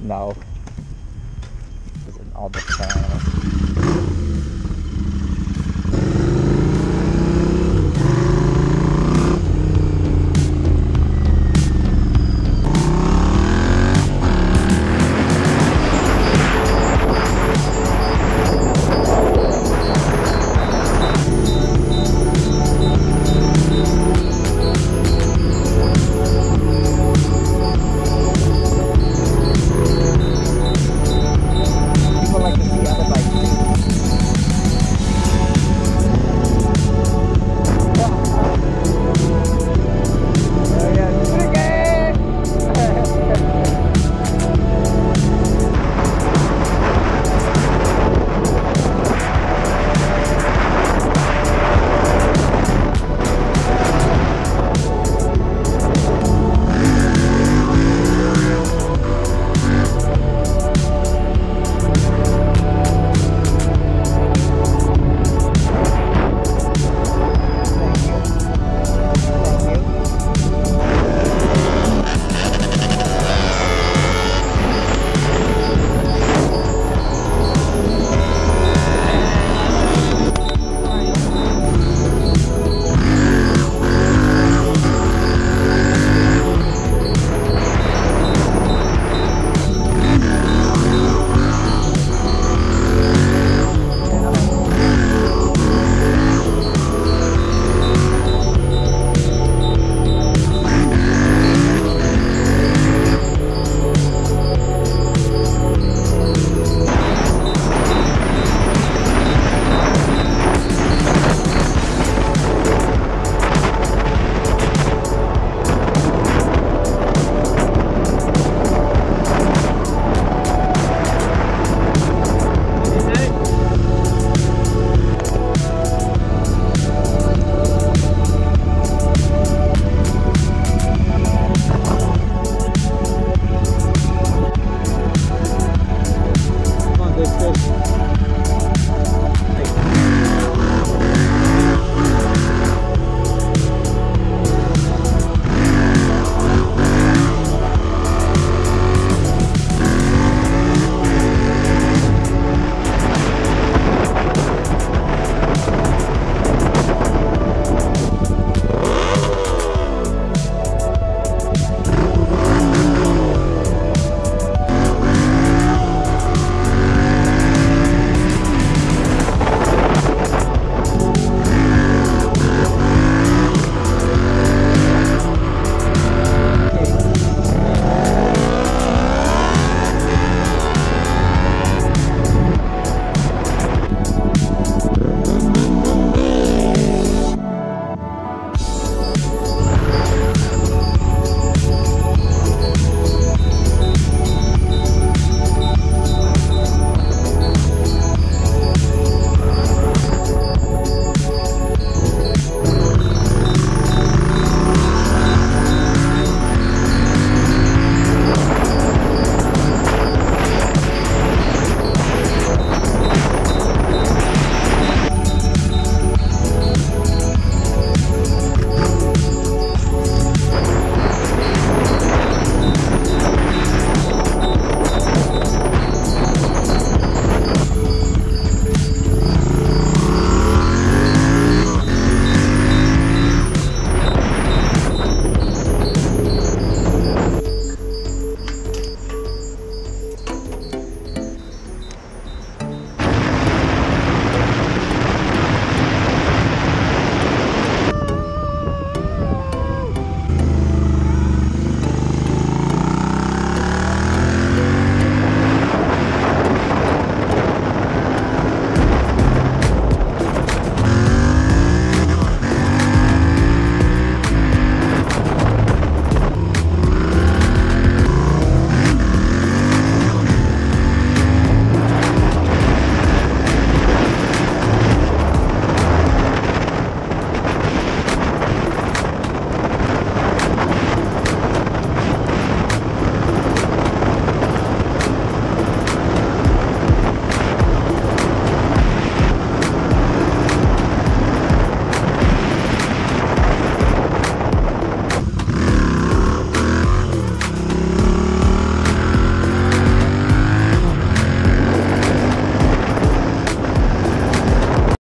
No. It's an other channel.